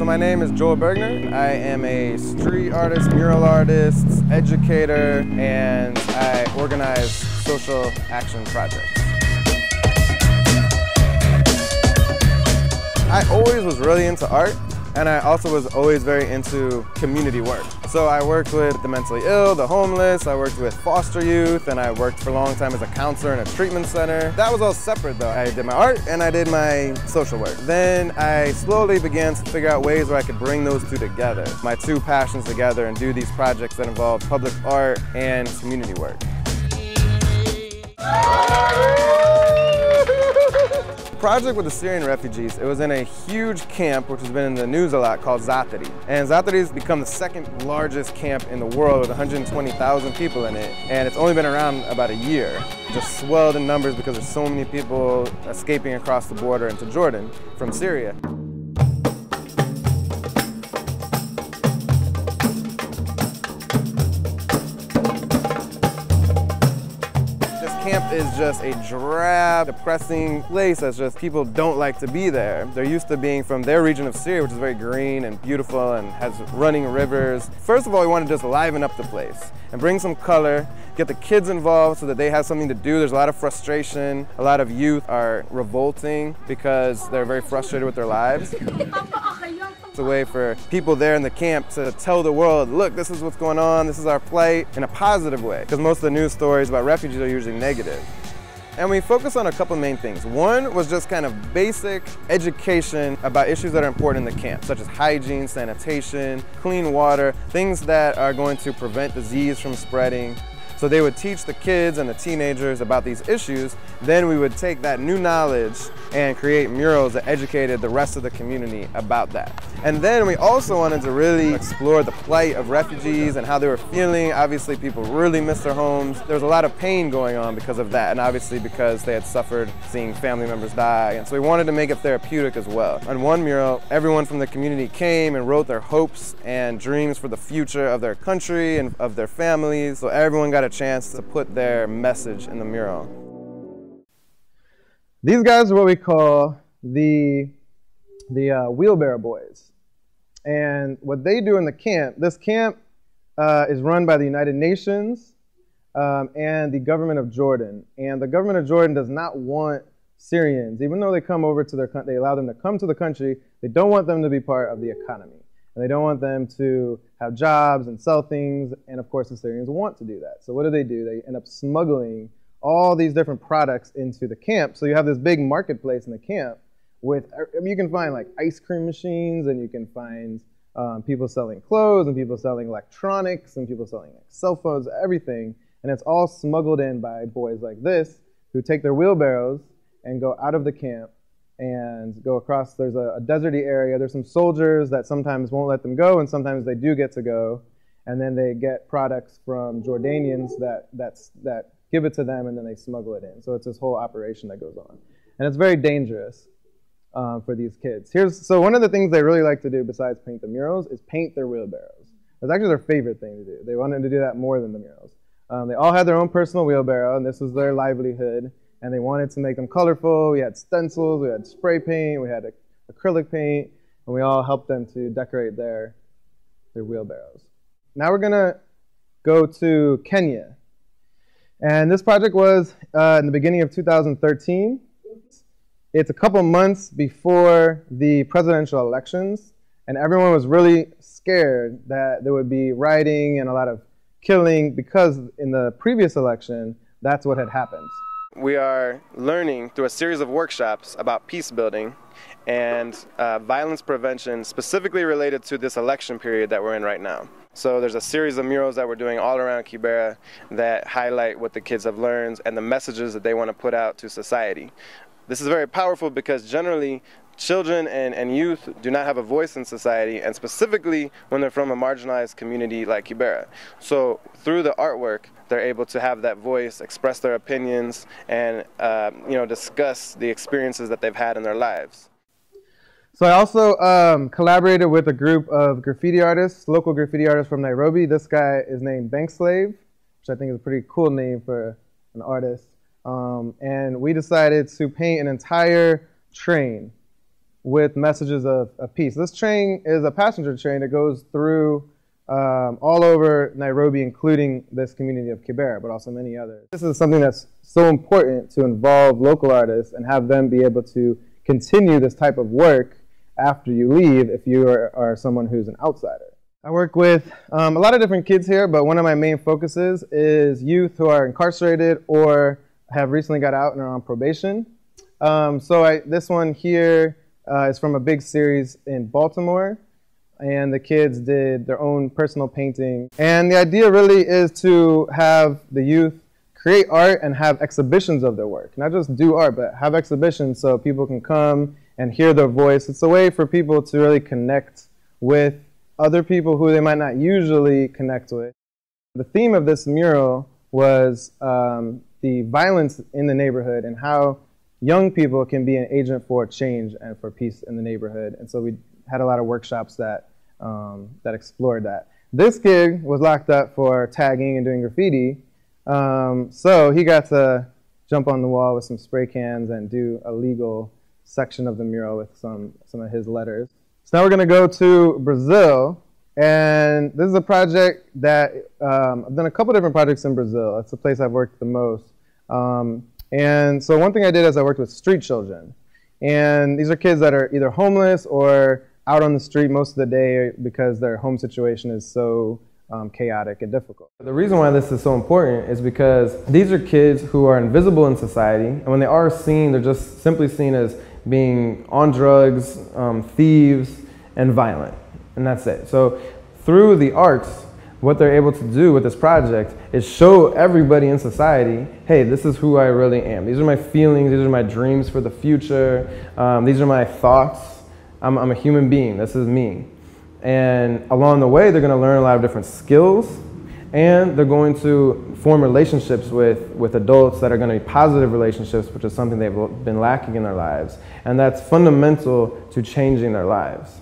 So my name is Joel Bergner. I am a street artist, mural artist, educator, and I organize social action projects. I always was really into art and I also was always very into community work. So I worked with the mentally ill, the homeless, I worked with foster youth, and I worked for a long time as a counselor in a treatment center. That was all separate though. I did my art and I did my social work. Then I slowly began to figure out ways where I could bring those two together, my two passions together and do these projects that involve public art and community work project with the Syrian refugees, it was in a huge camp, which has been in the news a lot, called Zaatari. And Zaatari has become the second largest camp in the world with 120,000 people in it. And it's only been around about a year. Just swelled in numbers because there's so many people escaping across the border into Jordan from Syria. Camp is just a drab, depressing place that's just people don't like to be there. They're used to being from their region of Syria, which is very green and beautiful and has running rivers. First of all, we want to just liven up the place and bring some color, get the kids involved so that they have something to do. There's a lot of frustration. A lot of youth are revolting because they're very frustrated with their lives. It's a way for people there in the camp to tell the world, look, this is what's going on, this is our plight, in a positive way. Because most of the news stories about refugees are usually negative. And we focus on a couple main things. One was just kind of basic education about issues that are important in the camp, such as hygiene, sanitation, clean water, things that are going to prevent disease from spreading. So they would teach the kids and the teenagers about these issues. Then we would take that new knowledge and create murals that educated the rest of the community about that. And then we also wanted to really explore the plight of refugees and how they were feeling. Obviously, people really missed their homes. There was a lot of pain going on because of that, and obviously because they had suffered seeing family members die. And so we wanted to make it therapeutic as well. On one mural, everyone from the community came and wrote their hopes and dreams for the future of their country and of their families. So everyone got a chance to put their message in the mural. These guys are what we call the, the uh, wheelbarrow boys. And what they do in the camp, this camp uh, is run by the United Nations um, and the government of Jordan. And the government of Jordan does not want Syrians, even though they come over to their country, they allow them to come to the country, they don't want them to be part of the economy. And they don't want them to have jobs and sell things. And of course, the Syrians want to do that. So what do they do? They end up smuggling all these different products into the camp. So you have this big marketplace in the camp with, you can find like ice cream machines and you can find um, people selling clothes and people selling electronics and people selling like, cell phones, everything. And it's all smuggled in by boys like this who take their wheelbarrows and go out of the camp and go across. There's a, a, deserty area. There's some soldiers that sometimes won't let them go, and sometimes they do get to go. And then they get products from Jordanians that that's, that give it to them, and then they smuggle it in. So it's this whole operation that goes on, and it's very dangerous um, for these kids. Here's so one of the things they really like to do besides paint the murals is paint their wheelbarrows. It's actually their favorite thing to do. They wanted to do that more than the murals. Um, they all had their own personal wheelbarrow, and this was their livelihood and they wanted to make them colorful. We had stencils, we had spray paint, we had acrylic paint, and we all helped them to decorate their, their wheelbarrows. Now we're to go to Kenya. And this project was uh, in the beginning of 2013. It's a couple months before the presidential elections, and everyone was really scared that there would be rioting and a lot of killing because in the previous election, that's what had happened. We are learning through a series of workshops about peace building and uh, violence prevention specifically related to this election period that we're in right now. So there's a series of murals that we're doing all around Kibera that highlight what the kids have learned and the messages that they want to put out to society. This is very powerful because generally children and, and youth do not have a voice in society, and specifically when they're from a marginalized community like Kibera. So through the artwork, they're able to have that voice, express their opinions, and uh, you know discuss the experiences that they've had in their lives. So I also um, collaborated with a group of graffiti artists, local graffiti artists from Nairobi. This guy is named Bank Slave, which I think is a pretty cool name for an artist. Um, and we decided to paint an entire train with messages of, of peace. This train is a passenger train that goes through um, all over Nairobi, including this community of Kibera, but also many others. This is something that's so important to involve local artists and have them be able to continue this type of work after you leave if you are, are someone who's an outsider. I work with um, a lot of different kids here, but one of my main focuses is youth who are incarcerated or have recently got out and are on probation. Um, so I, this one here uh, is from a big series in Baltimore, and the kids did their own personal painting. And the idea really is to have the youth create art and have exhibitions of their work. Not just do art, but have exhibitions so people can come and hear their voice. It's a way for people to really connect with other people who they might not usually connect with. The theme of this mural was um, the violence in the neighborhood and how young people can be an agent for change and for peace in the neighborhood. And so we had a lot of workshops that, um, that explored that. This kid was locked up for tagging and doing graffiti. Um, so he got to jump on the wall with some spray cans and do a legal section of the mural with some, some of his letters. So now we're going to go to Brazil. And this is a project that um, I've done a couple different projects in Brazil. It's the place I've worked the most. Um, and so one thing I did is I worked with street children. And these are kids that are either homeless or out on the street most of the day because their home situation is so um, chaotic and difficult. The reason why this is so important is because these are kids who are invisible in society, and when they are seen, they're just simply seen as being on drugs, um, thieves, and violent. And that's it. So through the arts, what they're able to do with this project is show everybody in society, hey, this is who I really am. These are my feelings, these are my dreams for the future, um, these are my thoughts. I'm, I'm a human being, this is me. And along the way, they're gonna learn a lot of different skills and they're going to form relationships with, with adults that are going to be positive relationships, which is something they've been lacking in their lives. And that's fundamental to changing their lives.